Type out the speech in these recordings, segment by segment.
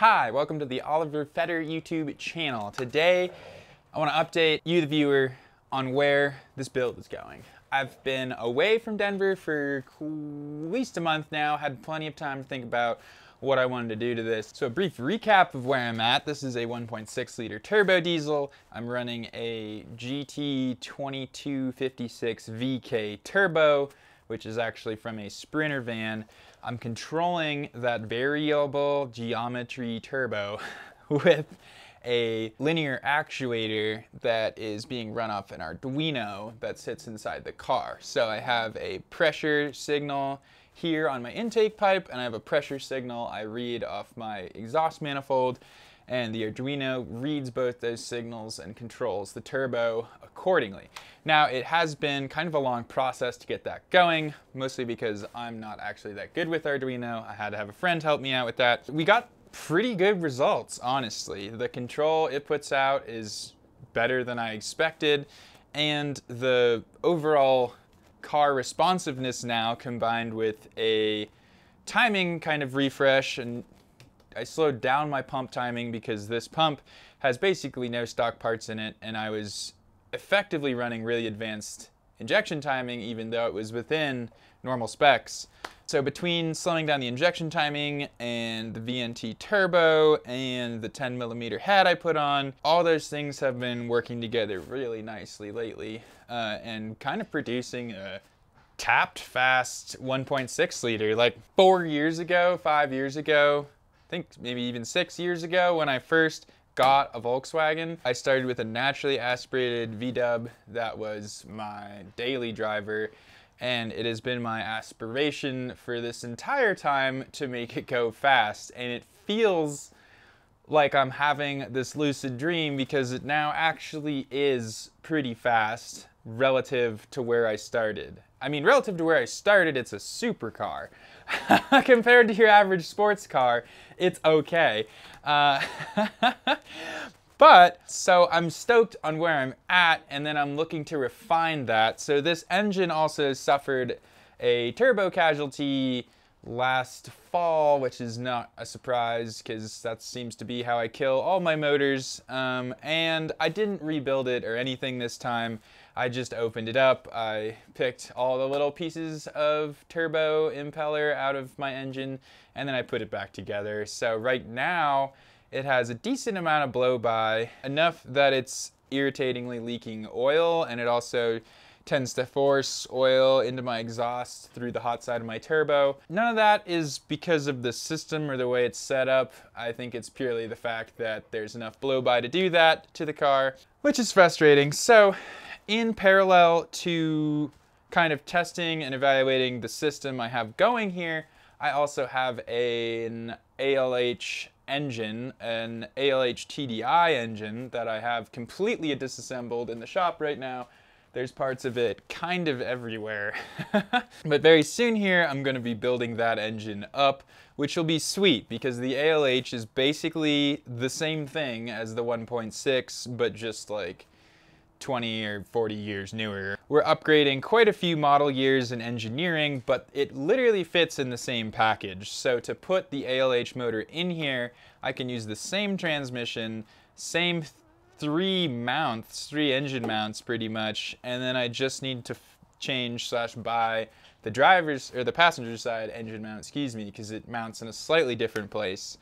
Hi, welcome to the Oliver Fetter YouTube channel. Today, I want to update you, the viewer, on where this build is going. I've been away from Denver for at least a month now, had plenty of time to think about what I wanted to do to this. So a brief recap of where I'm at. This is a 1.6 liter turbo diesel. I'm running a GT 2256 VK turbo, which is actually from a Sprinter van. I'm controlling that variable geometry turbo with a linear actuator that is being run off an Arduino that sits inside the car. So I have a pressure signal here on my intake pipe and I have a pressure signal I read off my exhaust manifold and the Arduino reads both those signals and controls the turbo accordingly. Now it has been kind of a long process to get that going, mostly because I'm not actually that good with Arduino. I had to have a friend help me out with that. We got pretty good results, honestly. The control it puts out is better than I expected, and the overall car responsiveness now combined with a timing kind of refresh and I slowed down my pump timing because this pump has basically no stock parts in it and I was effectively running really advanced injection timing even though it was within normal specs. So between slowing down the injection timing and the VNT turbo and the 10 millimeter head I put on, all those things have been working together really nicely lately uh, and kind of producing a tapped fast 1.6 liter. Like four years ago, five years ago, think maybe even six years ago when I first got a Volkswagen. I started with a naturally aspirated V-dub that was my daily driver and it has been my aspiration for this entire time to make it go fast and it feels like I'm having this lucid dream because it now actually is pretty fast relative to where I started. I mean, relative to where I started, it's a supercar. Compared to your average sports car, it's okay. Uh, but, so I'm stoked on where I'm at, and then I'm looking to refine that. So this engine also suffered a turbo casualty last fall, which is not a surprise because that seems to be how I kill all my motors. Um, and I didn't rebuild it or anything this time. I just opened it up. I picked all the little pieces of turbo impeller out of my engine and then I put it back together. So right now it has a decent amount of blow by, enough that it's irritatingly leaking oil and it also tends to force oil into my exhaust through the hot side of my turbo. None of that is because of the system or the way it's set up. I think it's purely the fact that there's enough blow by to do that to the car, which is frustrating. So in parallel to kind of testing and evaluating the system I have going here, I also have an ALH engine, an ALH TDI engine that I have completely disassembled in the shop right now there's parts of it kind of everywhere. but very soon here, I'm gonna be building that engine up, which will be sweet because the ALH is basically the same thing as the 1.6, but just like 20 or 40 years newer. We're upgrading quite a few model years in engineering, but it literally fits in the same package. So to put the ALH motor in here, I can use the same transmission, same three mounts, three engine mounts pretty much, and then I just need to change slash buy the driver's or the passenger side engine mount, excuse me, because it mounts in a slightly different place.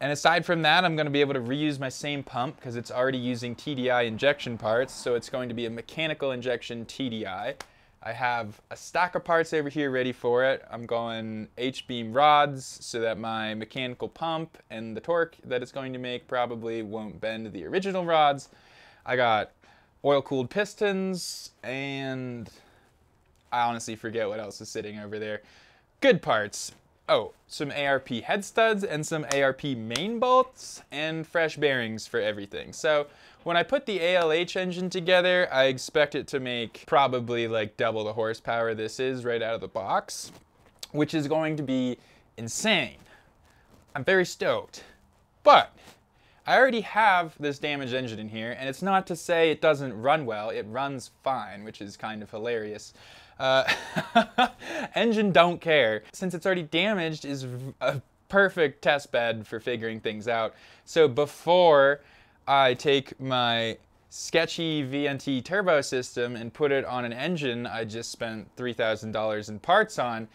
And aside from that, I'm going to be able to reuse my same pump because it's already using TDI injection parts, so it's going to be a mechanical injection TDI. I have a stack of parts over here ready for it. I'm going H-beam rods so that my mechanical pump and the torque that it's going to make probably won't bend the original rods. I got oil-cooled pistons and I honestly forget what else is sitting over there. Good parts. Oh, some ARP head studs and some ARP main bolts and fresh bearings for everything. So when I put the ALH engine together, I expect it to make probably like double the horsepower this is right out of the box, which is going to be insane. I'm very stoked. But I already have this damaged engine in here, and it's not to say it doesn't run well. It runs fine, which is kind of hilarious. Uh, engine don't care. Since it's already damaged is a perfect test bed for figuring things out. So before I take my sketchy VNT turbo system and put it on an engine I just spent $3,000 in parts on,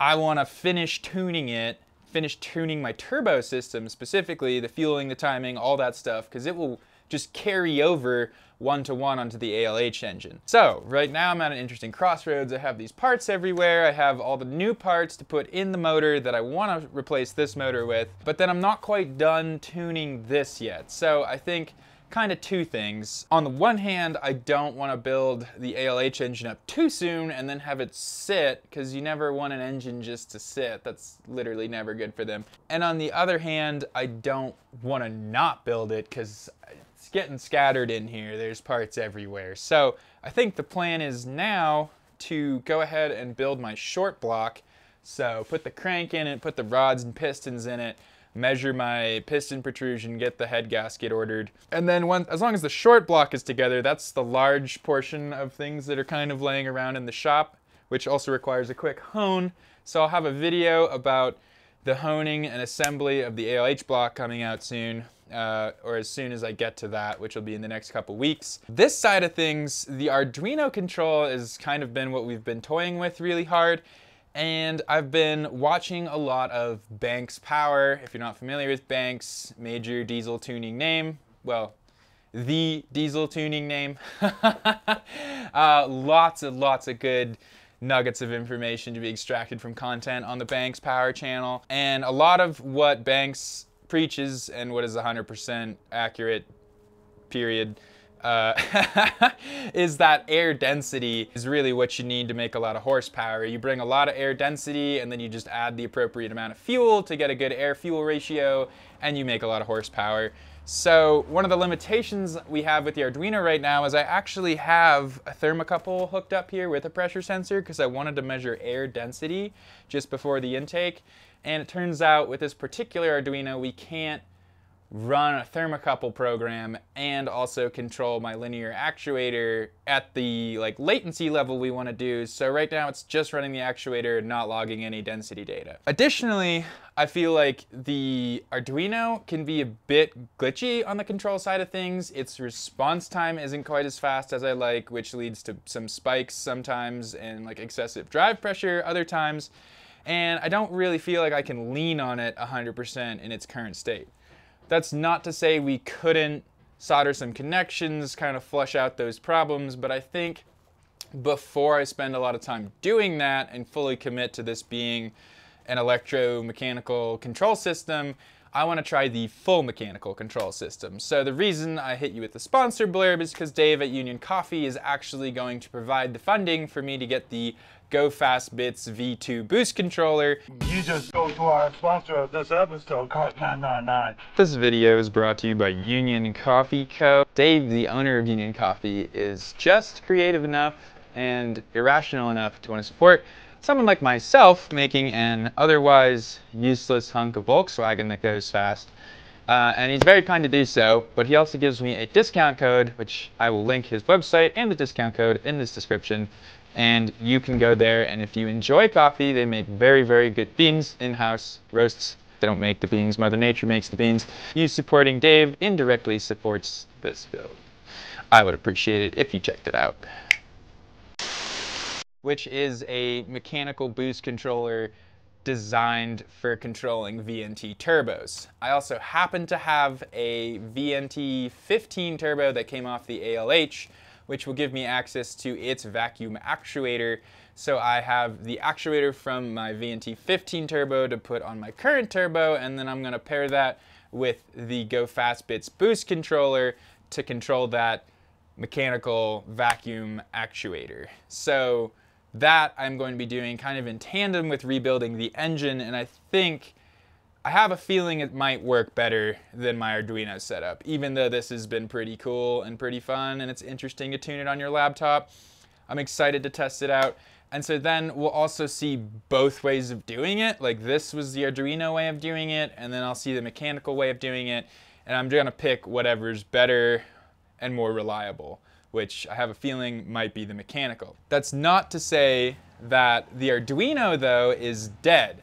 I want to finish tuning it, finish tuning my turbo system specifically, the fueling, the timing, all that stuff, because it will just carry over one to one onto the ALH engine. So right now I'm at an interesting crossroads. I have these parts everywhere. I have all the new parts to put in the motor that I want to replace this motor with, but then I'm not quite done tuning this yet. So I think kind of two things. On the one hand, I don't want to build the ALH engine up too soon and then have it sit because you never want an engine just to sit. That's literally never good for them. And on the other hand, I don't want to not build it because it's getting scattered in here. There's parts everywhere. So I think the plan is now to go ahead and build my short block. So put the crank in it, put the rods and pistons in it, measure my piston protrusion, get the head gasket ordered. And then when, as long as the short block is together, that's the large portion of things that are kind of laying around in the shop, which also requires a quick hone. So I'll have a video about the honing and assembly of the ALH block coming out soon. Uh, or as soon as I get to that, which will be in the next couple weeks. This side of things, the Arduino control has kind of been what we've been toying with really hard and I've been watching a lot of Banks Power. If you're not familiar with Banks, major diesel tuning name, well, the diesel tuning name. uh, lots and lots of good nuggets of information to be extracted from content on the Banks Power channel. And a lot of what Banks preaches and what is 100% accurate, period, uh, is that air density is really what you need to make a lot of horsepower. You bring a lot of air density and then you just add the appropriate amount of fuel to get a good air fuel ratio and you make a lot of horsepower. So one of the limitations we have with the Arduino right now is I actually have a thermocouple hooked up here with a pressure sensor because I wanted to measure air density just before the intake. And it turns out with this particular Arduino, we can't run a thermocouple program and also control my linear actuator at the like latency level we want to do. So right now it's just running the actuator, not logging any density data. Additionally, I feel like the Arduino can be a bit glitchy on the control side of things. Its response time isn't quite as fast as I like, which leads to some spikes sometimes and like excessive drive pressure other times. And I don't really feel like I can lean on it 100% in its current state. That's not to say we couldn't solder some connections, kind of flush out those problems, but I think before I spend a lot of time doing that and fully commit to this being an electromechanical control system, I want to try the full mechanical control system. So the reason I hit you with the sponsor blurb is because Dave at Union Coffee is actually going to provide the funding for me to get the Go Fast Bits V2 boost controller. You just go to our sponsor of this episode, Cart 999. This video is brought to you by Union Coffee Co. Dave, the owner of Union Coffee, is just creative enough and irrational enough to want to support someone like myself making an otherwise useless hunk of Volkswagen that goes fast. Uh, and he's very kind to do so, but he also gives me a discount code, which I will link his website and the discount code in this description and you can go there and if you enjoy coffee they make very very good beans in-house. Roasts they don't make the beans. Mother nature makes the beans. You supporting dave indirectly supports this build i would appreciate it if you checked it out. Which is a mechanical boost controller designed for controlling VNT turbos. I also happen to have a VNT 15 turbo that came off the ALH, which will give me access to its vacuum actuator. So I have the actuator from my VNT 15 turbo to put on my current turbo, and then I'm gonna pair that with the Go Fast Bits boost controller to control that mechanical vacuum actuator. So that I'm going to be doing kind of in tandem with rebuilding the engine, and I think I have a feeling it might work better than my Arduino setup, even though this has been pretty cool and pretty fun and it's interesting to tune it on your laptop. I'm excited to test it out. And so then we'll also see both ways of doing it. Like this was the Arduino way of doing it, and then I'll see the mechanical way of doing it. And I'm gonna pick whatever's better and more reliable, which I have a feeling might be the mechanical. That's not to say that the Arduino though is dead.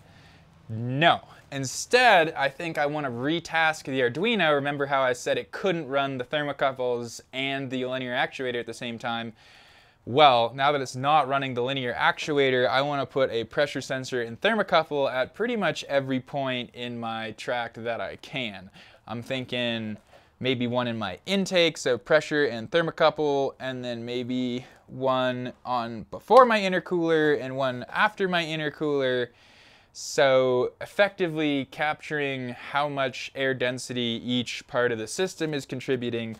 No, Instead, I think I want to retask the Arduino. Remember how I said it couldn't run the thermocouples and the linear actuator at the same time? Well, now that it's not running the linear actuator, I want to put a pressure sensor and thermocouple at pretty much every point in my tract that I can. I'm thinking maybe one in my intake, so pressure and thermocouple, and then maybe one on before my intercooler and one after my intercooler. So effectively capturing how much air density each part of the system is contributing.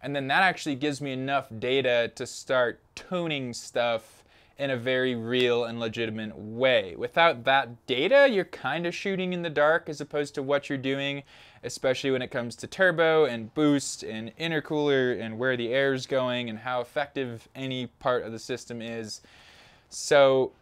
And then that actually gives me enough data to start tuning stuff in a very real and legitimate way. Without that data, you're kind of shooting in the dark as opposed to what you're doing, especially when it comes to turbo and boost and intercooler and where the air is going and how effective any part of the system is. So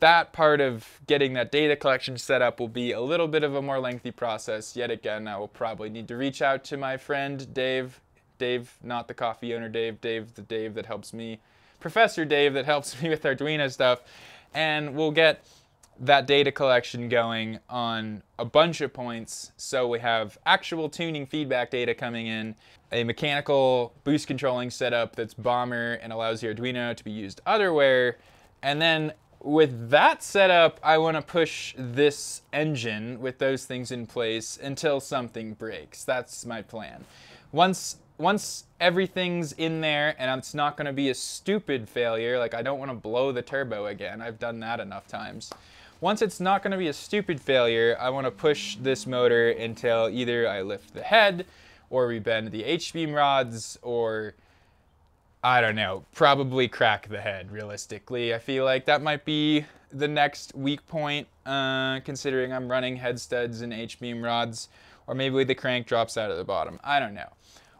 that part of getting that data collection set up will be a little bit of a more lengthy process. Yet again, I will probably need to reach out to my friend Dave. Dave, not the coffee owner Dave, Dave, the Dave that helps me Professor Dave that helps me with Arduino stuff, and we'll get that data collection going on a bunch of points. So we have actual tuning feedback data coming in, a mechanical boost controlling setup that's Bomber and allows the Arduino to be used otherwhere, and then with that setup, I want to push this engine with those things in place until something breaks. That's my plan. Once once everything's in there and it's not going to be a stupid failure, like I don't want to blow the turbo again. I've done that enough times. Once it's not going to be a stupid failure, I want to push this motor until either I lift the head or we bend the H-beam rods or I don't know, probably crack the head realistically. I feel like that might be the next weak point uh, considering I'm running head studs and H-beam rods or maybe the crank drops out of the bottom. I don't know.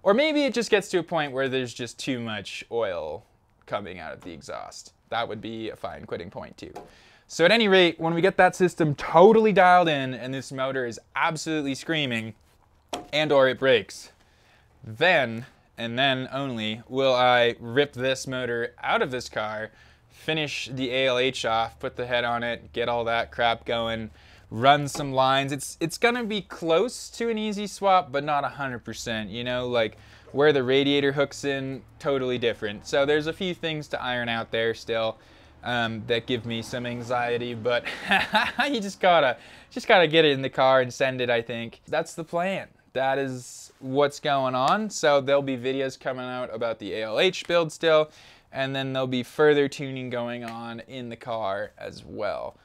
Or maybe it just gets to a point where there's just too much oil coming out of the exhaust. That would be a fine quitting point too. So at any rate, when we get that system totally dialed in and this motor is absolutely screaming and or it breaks, then and then only will I rip this motor out of this car, finish the ALH off, put the head on it, get all that crap going, run some lines. It's it's gonna be close to an easy swap, but not 100%. You know, like where the radiator hooks in, totally different. So there's a few things to iron out there still um, that give me some anxiety, but you just gotta just gotta get it in the car and send it. I think that's the plan. That is what's going on. So there'll be videos coming out about the ALH build still, and then there'll be further tuning going on in the car as well.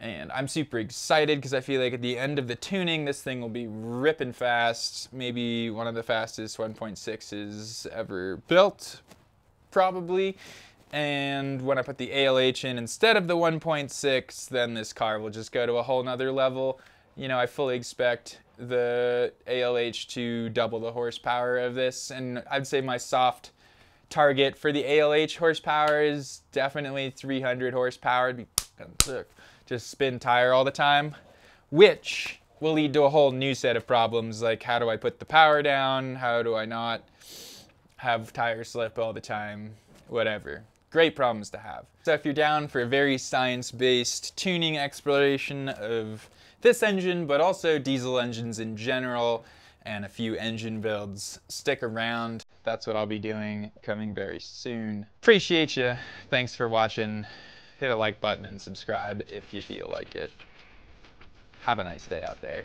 And I'm super excited because I feel like at the end of the tuning, this thing will be ripping fast. Maybe one of the fastest 1.6s ever built, probably. And when I put the ALH in instead of the 1.6, then this car will just go to a whole nother level. You know, I fully expect the ALH to double the horsepower of this. And I'd say my soft target for the ALH horsepower is definitely 300 horsepower. Just spin tire all the time, which will lead to a whole new set of problems like how do I put the power down? How do I not have tire slip all the time? Whatever. Great problems to have. So if you're down for a very science-based tuning exploration of this engine, but also diesel engines in general, and a few engine builds, stick around. That's what I'll be doing coming very soon. Appreciate you. Thanks for watching hit a like button and subscribe if you feel like it. Have a nice day out there.